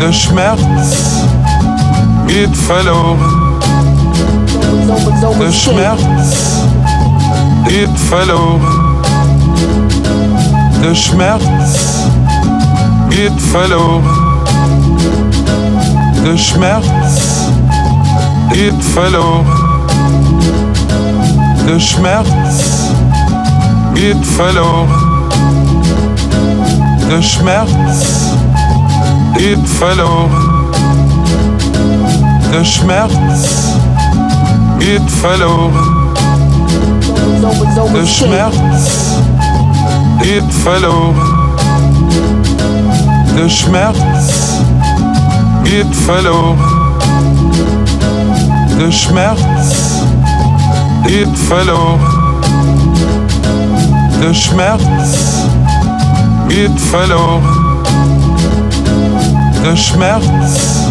Der Schmerz geht verloren. Der Schmerz geht verloren. Der Schmerz geht verloren. Der Schmerz geht verloren. Der Schmerz geht verloren. Der Schmerz geht verloren. Der Schmerz geht verloren. Der Schmerz geht verloren. Der Schmerz geht verloren. Der Schmerz geht verloren. Der Schmerz geht verloren. Der Schmerz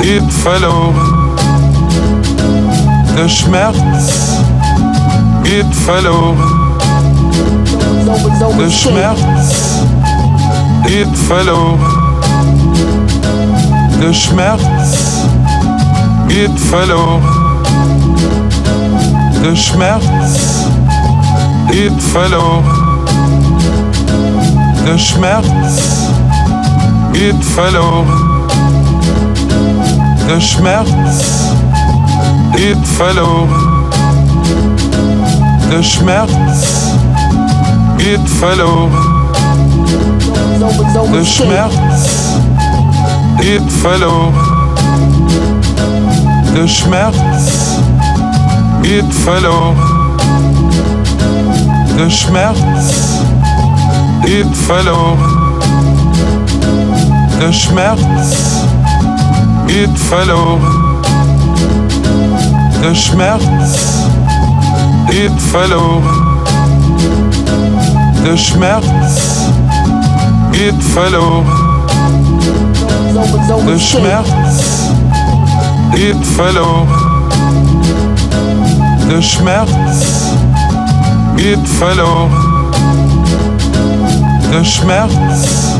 geht verloren. Der Schmerz geht verloren. Der Schmerz geht verloren. Der Schmerz geht verloren. Der Schmerz geht verloren. Der Schmerz geht verloren. Der Schmerz geht verloren. Der Schmerz geht verloren. Der Schmerz geht verloren. Der Schmerz geht verloren. Der Schmerz geht verloren. Der Schmerz geht verloren. Der Schmerz geht verloren. Der Schmerz geht verloren. Der Schmerz geht verloren. Der Schmerz geht verloren. Der Schmerz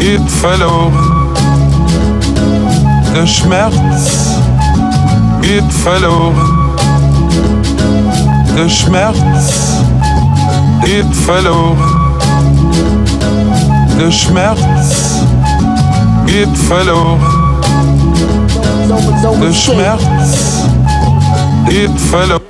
geht verloren. Der Schmerz geht verloren. Der Schmerz geht verloren. Der Schmerz geht verloren. Der Schmerz geht verloren.